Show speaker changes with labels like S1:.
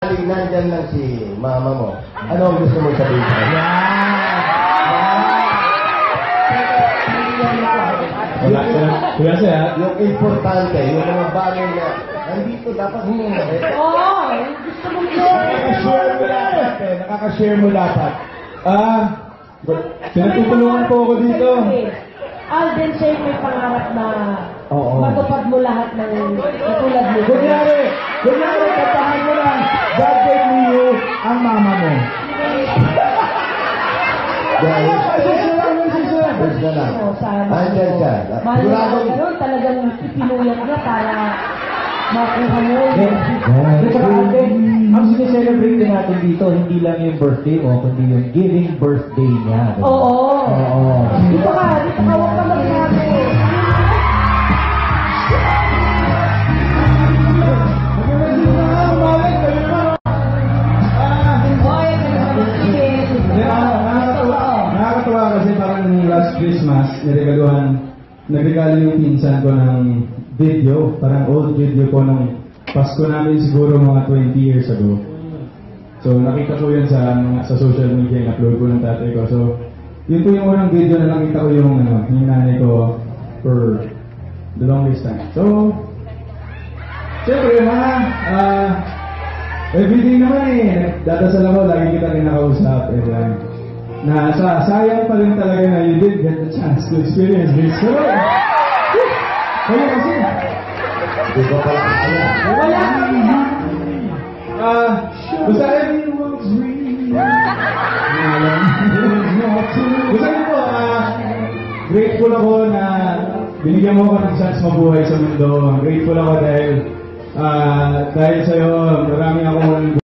S1: Sakaling nandyan lang si mama mo, ano ang gusto mong sabihin sa kanya?
S2: Wala siya. Wala siya.
S1: Yung importante, yung mga bagay na nandito dapat hindi mo eh.
S3: Oo, gusto mong gawin.
S2: Nakaka-share mo dapat eh. Nakaka-share mo dapat. Ah, pinatutulungan po ako dito.
S3: Alden siya yung may pangarap na
S2: Oo.
S3: matupad mo lahat ng katulad mo.
S2: Kunyari, kunyari, Ayusin lang, ayusin lang.
S1: Andyan siya.
S3: Mahal na
S1: Siguradong-
S3: ganun, talagang ipinuyat niya para makuha mo.
S4: At saka ate, ang sineselebrate natin dito, hindi lang yung birthday mo, kundi yung giving birthday niya.
S3: Oo.
S4: Oo.
S3: Ka, ka, huwag ka
S2: nagregalo yung pinsan ko ng video, parang old video ko nung Pasko namin siguro mga 20 years ago. So nakita ko yun sa sa social media, in-upload ko ng tatay ko. So yun po yung unang video na nakita ko yung ano, yung nanay ko for the longest time. So, Siyempre, mga, ah, everyday naman eh, dadasal ako, lagi kita rin nakausap, and uh, na sa, sayang pa rin talaga na you did get the chance to experience this. So, kaya kasi,
S1: Di ba pala kaya?
S3: Wala.
S2: ah, everyone's real. Basta yun po, ah, grateful ako na binigyan mo ako ng chance mabuhay sa mundo. Grateful ako dahil ah, dahil sa'yo, marami akong